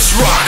Let's rock.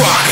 rock.